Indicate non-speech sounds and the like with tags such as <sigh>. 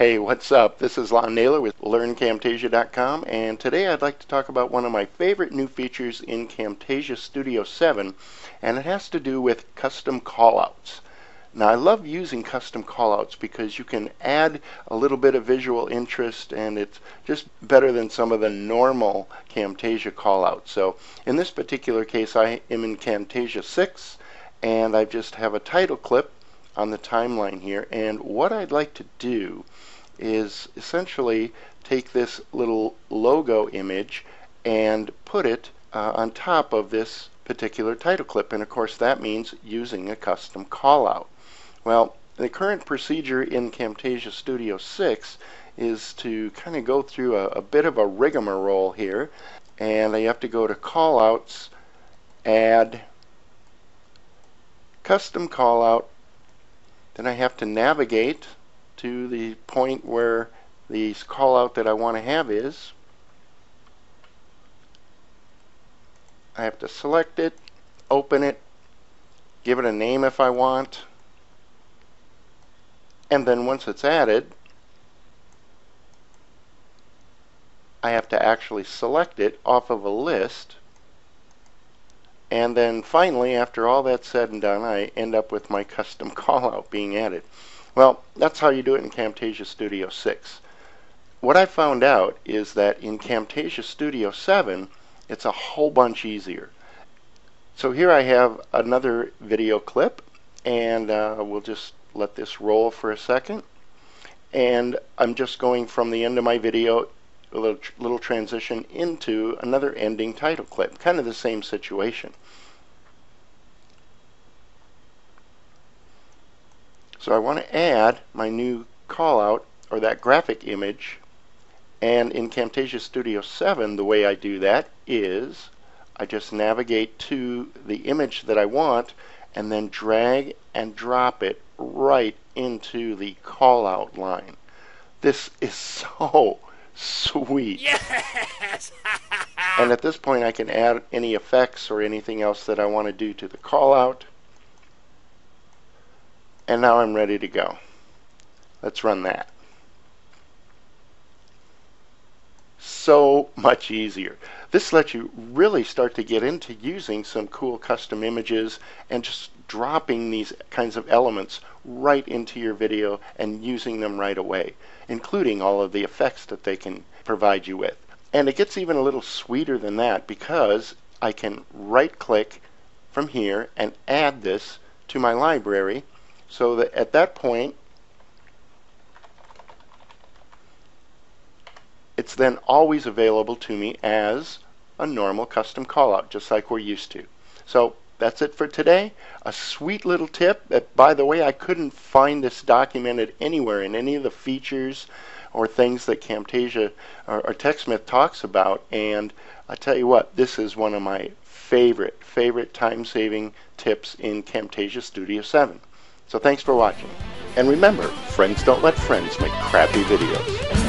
Hey, what's up? This is Lon Naylor with LearnCamtasia.com, and today I'd like to talk about one of my favorite new features in Camtasia Studio 7, and it has to do with custom callouts. Now, I love using custom callouts because you can add a little bit of visual interest, and it's just better than some of the normal Camtasia callouts. So, in this particular case, I am in Camtasia 6, and I just have a title clip on the timeline here, and what I'd like to do is essentially take this little logo image and put it uh, on top of this particular title clip. And of course that means using a custom callout. Well, the current procedure in Camtasia Studio 6 is to kind of go through a, a bit of a rigmarole here. And I have to go to callouts, add, custom callout, then I have to navigate to the point where the callout that I want to have is. I have to select it, open it, give it a name if I want, and then once it's added, I have to actually select it off of a list and then finally after all that's said and done I end up with my custom <laughs> callout being added. Well, that's how you do it in Camtasia Studio 6. What I found out is that in Camtasia Studio 7, it's a whole bunch easier. So here I have another video clip, and uh, we'll just let this roll for a second. And I'm just going from the end of my video, a little, little transition into another ending title clip, kind of the same situation. So I want to add my new callout or that graphic image and in Camtasia Studio 7 the way I do that is I just navigate to the image that I want and then drag and drop it right into the callout line. This is <laughs> so sweet. Yes! <laughs> and at this point I can add any effects or anything else that I want to do to the callout and now I'm ready to go. Let's run that. So much easier. This lets you really start to get into using some cool custom images and just dropping these kinds of elements right into your video and using them right away, including all of the effects that they can provide you with. And it gets even a little sweeter than that because I can right click from here and add this to my library so that at that point, it's then always available to me as a normal custom callout, just like we're used to. So that's it for today. A sweet little tip that, by the way, I couldn't find this documented anywhere in any of the features or things that Camtasia or, or TechSmith talks about. And I tell you what, this is one of my favorite, favorite time-saving tips in Camtasia Studio 7. So thanks for watching. And remember, friends don't let friends make crappy videos.